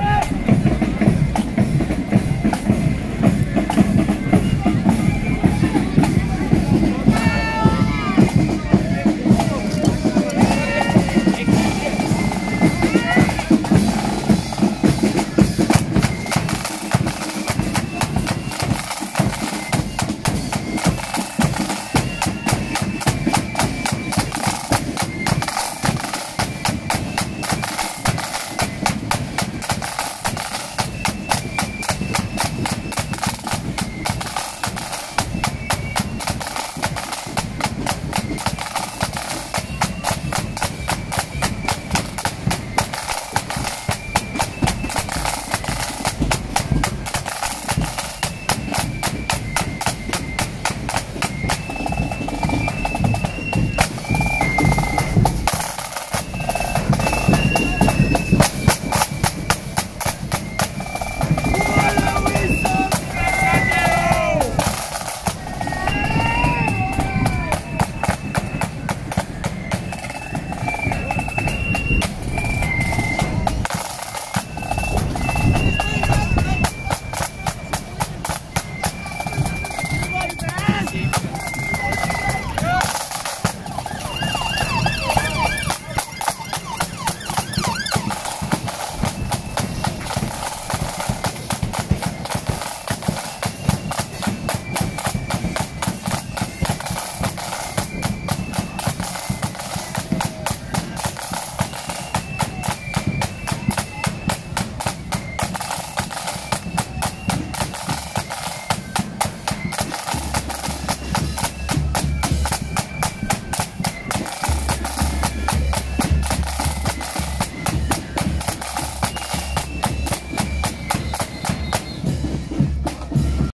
Hey!